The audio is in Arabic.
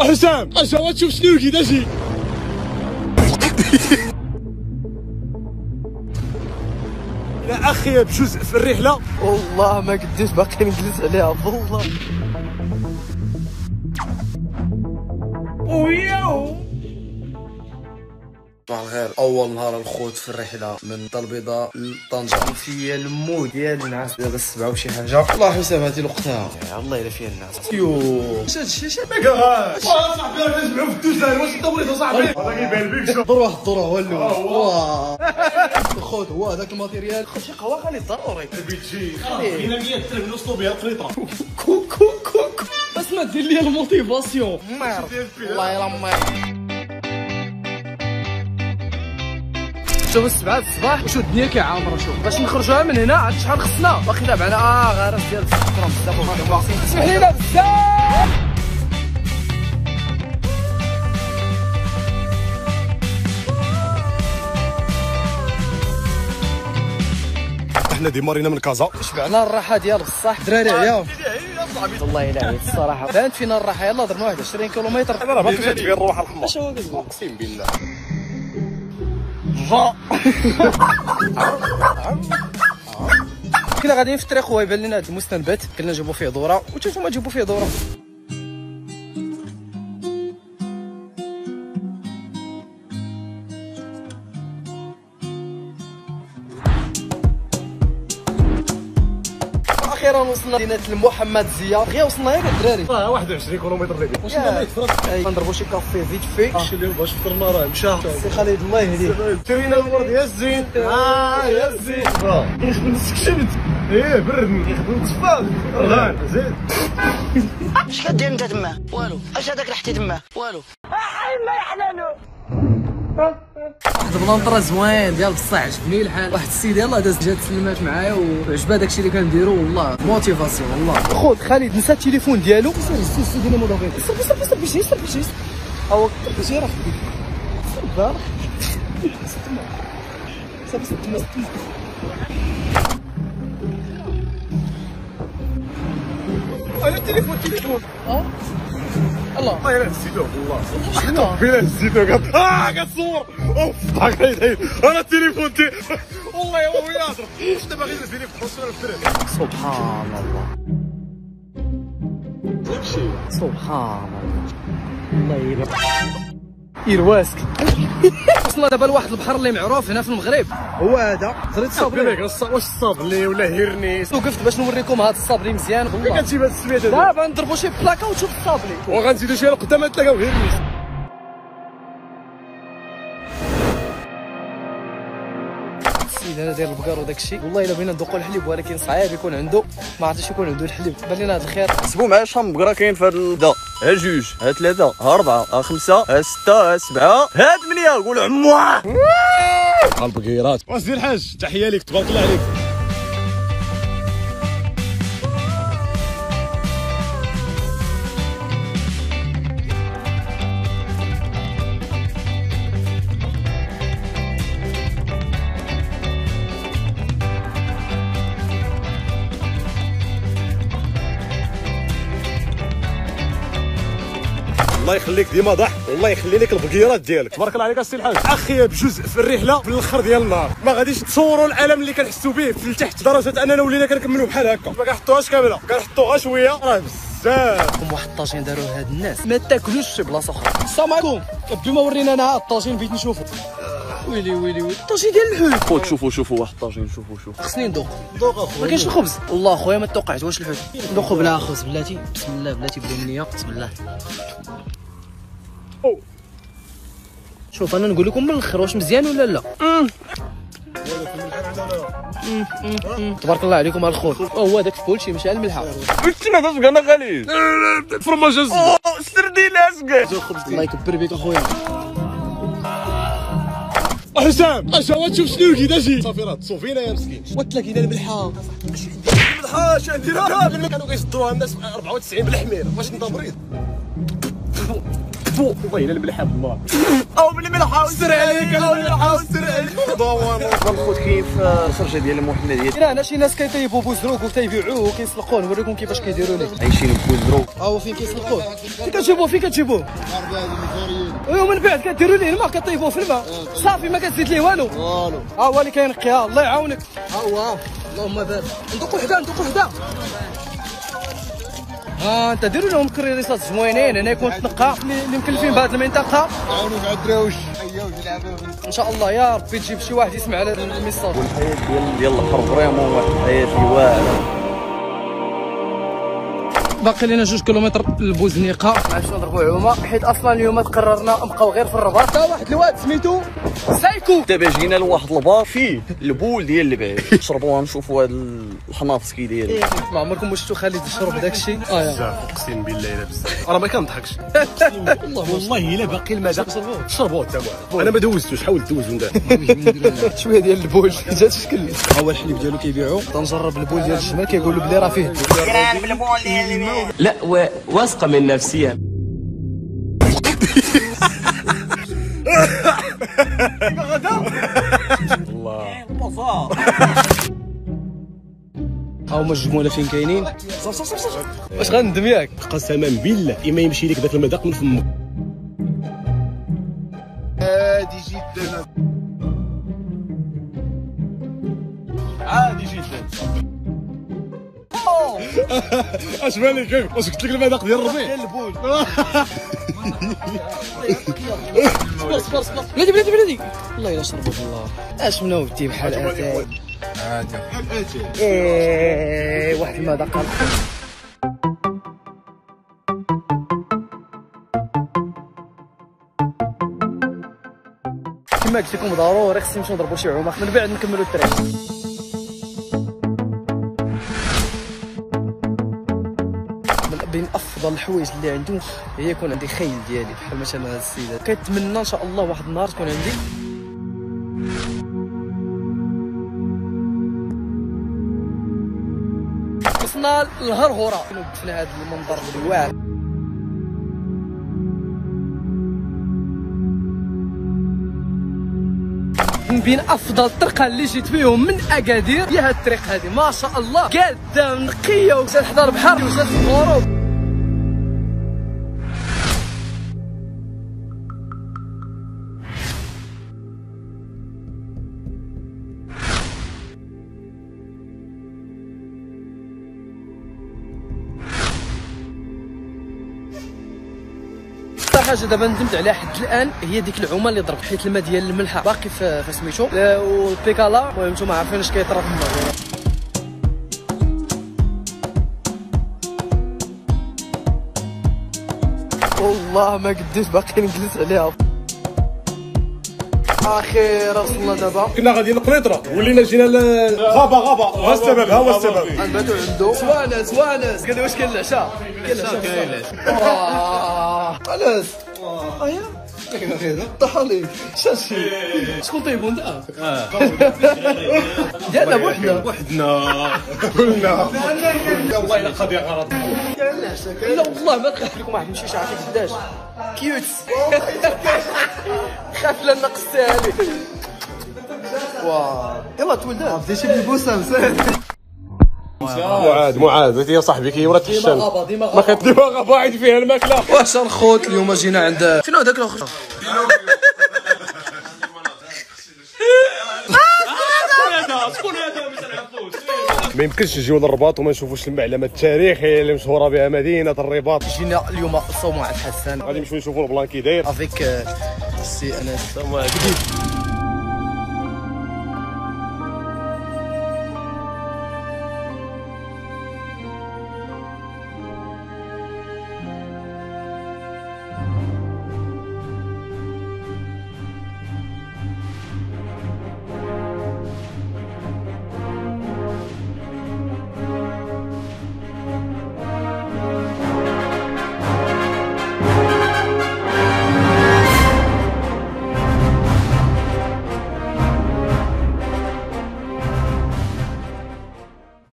حسام اجا تشوف شنو كي أجي يا أخي بجزء في الرحلة؟ والله ما قديش باقي نجلس عليها والله. صباح الخير أول نهار الخوت في الرحلة من البيضاء لطنجة. فيا المود ديال الناس. دابا السبعة وشي حاجة. والله حسام هاتي لقطها الله إلا فيها الناس. يو شاد الشاشة ما قالهاش صاحبي أنا نسمعو في الدوزان واش بغيت صاحبي. هذا كيبان بيك ضر واحد الضرة هو الأول خوت هو هذاك الماتيريال. شي قهوة خلي ضروري بيتجي هنا 100 درهم الاسلوب يا قريطه كو كو كو كو بس ما دير لي الموتيفاسيون. مير. الله يرمي شوف السبعة الصباح. وشو الدنيا كيعامرة شوف باش نخرجوها من هنا عاد شحال خصنا؟ باقي تابعنا آه غرس ديال السكرام بزاف اسمح لينا بزاف. إحنا ديمارينا من كازا. شبعنا الراحة ديال بصح دراري عيا والله إلا عييت الصراحة. بانت فينا الراحة. يلا درنا واحد 20 كيلومتر. راه باقي جات فيا الروح الحمراء. اش هو كتقول أقسم بالله. كنا غاديين في الطريق ويبان لنا هذا المستنبت. كنا نجيبو فيه دورة وأنتم تجيبوا فيه دورة. أخيرا وصلنا مدينه المحمد زيا غير وصلنا ياك الدراري. راه 21 كيلومتر اللي واش يا. أي، غنضربوا شي كافي فيت في شي اليوم باش فطرنا راه مشى. سي خالد الله يهديه شرينا الورد يا الزين آه يا الزين يخدم سكشبت إيه بردني يخدم تصفاد رغان زين. اش كدير انت تما؟ والو. أش هذاك رحتي تما والو. واحد البلانطرا زوين ديال بصح عجبني الحال واحد السيد يلاه داز جات سلمات معايا وعجبها داكشي اللي كنديرو والله موتيفاسيون والله. خود خالد نسى التليفون ديالو. سير سير سير دينا مودوفين سير سير سير بيجي سير بيجي. أو بيجي راه سير بارك سير سير سير. أنا التليفون التليفون. أه؟ الله. والله الا نسيتو والله فين نسيتو قال آه كتصور أوف أنا التليفون تي والله هو يهضر شفت باغي ينزل في حوسه الفرد سبحان الله. سبحان الله. الله يبارك. يرواسك وصلنا دابا لواحد البحر اللي معروف هنا في المغرب. هو هذا؟ زريت الصابري بالك واش الصابلي ولا هيرنيس وقفت باش نوريكم هذا الصابري مزيان. والله. كتجيب هاد السميات هادو دابا نضربوا شي بلاكة وتشوف الصابري. وغنزيدو شي قدام نتلاقاو هيرنيس السيد هذا داير البقر وداك الشيء والله إلا بغينا ندوقوا الحليب ولكن صعيب يكون عنده. ما عرفتش يكون عنده الحليب. بان لنا هذا الخير. حسبوا معايا شحال من بقرة كاين في هذا الدا ها جوج ها ثلاثة ها أربعة ها خمسة ها ستة ها سبعة ها ثمانية قول عمواه البقيرات وسير الحاج تحية ليك تبارك الله عليك. الله يخليك ديما ضح والله يخلي لك البقيرات ديالك. تبارك الله عليك السي الحاج. أخي بجزء في الرحلة في الأخر ديال النهار. ما غاديش تصوروا الالم اللي كنحسوا به في التحت لدرجه أننا ولينا كنكملوا بحال هكا. ما كنحطوهاش كاملة. كنحطوها غير شوية. راه بزاف. هم واحد الطاجين داروا هاد الناس. ما تاكلوش في بلاصة أخرى. السلام عليكم. بما ورينا أنا الطاجين بغيت نشوفو. ويلي ويلي ويلي. الطاجين ديال الحوت. خود شوفوا شوفوا واحد الطاجين شوفوا شوفوا خصني ندوق. ما كاينش الخبز. والله أخويا ما توقعت واش الحوت. ندوقو بلا خبز بلاتي. بسم الله بلاتي بلا النية. بسم الله. شوف أنا نقول لكم من الآخر واش مزيان ولا لا. تبارك الله عليكم الخوت هو هذاك كلشي ماشي على الملحه قلت ما تبقى أنا غالي. فرماج سردي لاسك الله يكبر بك أخويا. حسام اجا تشوف شنو كي أجي. صافي راه تصوفينا يا مسكين. وتلاقينا الملحه عندي راه ملي كانوا كيصدروها الناس 94 بالحمير. واش أنت مريض؟ والله إلا الملحه بالله أو من الملحة سر عليك أو الملحة سر عليك. الخوت كيف الخرجه ديال المحمديه هنا هنا شي ناس كيطيبوا بوزروك وتيبيعوه وكيسلقوه نوريكم كيفاش كيديروا ليه. عايشين بوزروك ها هو فين كيسلقوه فين كتجيبوه فين كتجيبوه؟ ومن بعد كديروا ليه الماء كطيبوه في الماء. صافي ما كتزيد ليه والو. والو. ها هو اللي كينقيها. الله يعاونك. ها هو. اللهم بارك. ندوق وحده ندوق وحده ها أنت ديروا لهم كريريسات زوينين هنا يكون تنقى اللي مكلفين بهذه المنطقة. عاونوا مع الدراوش إن شاء الله يا ربي تجيب شي واحد يسمع على الـ message. والحياة ديال ديال البحر vraiment واحد الحياة اللي واعرة. باقي لنا جوج كيلومتر لبوزنيقه عرفتوا نضربوا عومه حيت أصلا اليوم قررنا نبقاو غير في الرباط. تا واحد الواد سميتو سايكو. دابا جينا لواحد البار فيه البول ديال البعير نشربوها نشوفوا هذا الحناطس كي داير ما عمركم شفتوا خالد يشرب داك الشيء؟ آه يا. اقسم بالله إلا بزاف. أنا ما كنضحكش. والله إلا باقي المذاق شربوه حتى أنا ما دوزتوش حاولت دوز من بعد شوية ديال البول. جات شكل. هو الحليب ديالو كيبيعو. تنجرب البول ديال الشمال كيقولوا بلي راه فيه. لا و- واثقة من نفسها ها هما الجموله فين كاينين؟ واش غندم ياك؟ قسما بالله إما يمشي لك ذاك المذاق من فمك. هادي جدا. عادي جدا. أش بالك واش قلت لك المذاق ديال الربيع؟ البول صبر صبر بلادي بلادي بلادي. والله إلا شربوا بالله أش منوبتي بحال اتاي عادي إيه واحد المذاق. كما قلت لكم ضروري خصني نمشيو نضربوا شي عومه من بعد نكملوا الطريق بين أفضل الحوايج اللي عندهم هي يكون عندي خيل ديالي بحال مثلا هاد السيدات كنتمنى إن شاء الله واحد النهار تكون عندي. وصلنا للهرهوره وقفنا هذا المنظر الواعر من بين أفضل الطرقه اللي جيت فيهم من أكادير هي هاد الطريق هذه ما شاء الله. قاده نقية وجات حدا البحر وجات الغروب حاجة دابا ندمت عليها حد الآن هي ديك العومة اللي ضربت حيت الماء ديال الملحة باقي في في سميتو. لا، والبيكالة المهم نتوما عارفين اش كيطرا الماء. والله ما قديش باقي نجلس عليها. أخيرا وصلنا دابا. كنا غادي لقنيطرة. ولينا جينا ل- غابة غابة. ها السبب ها هو السبب. غنباتو عنده. سوانس سوانس قال لي واش كاين العشاء؟ كاين العشاء. كاين العشاء. انس ايا طحالي شاشي شكون طيبو انت ديالنا بوحدنا وحدنا. قلنا. والله الا قضية غلط. لا والله ما تخاف. لكم واحد يمشي شعرك قداش كيوت خاف لا نقصتها لي واو. يلا تولدان بديتي بالبوسه مسان معاذ معاذ يا صاحبي كي ولات ديما الشام غابه ديما ما غابه كانت ديما غابه عيد فيها الماكله واش الخوت اليوم جينا عند فين هذاك الأخر؟ ما يمكنش نجيو للرباط وما نشوفوش المعلمة التاريخية اللي مشهورة بها مدينة الرباط. جينا اليوم صومعة الحسن. غادي نمشيو نشوفوا البلان كي داير افيك سي انس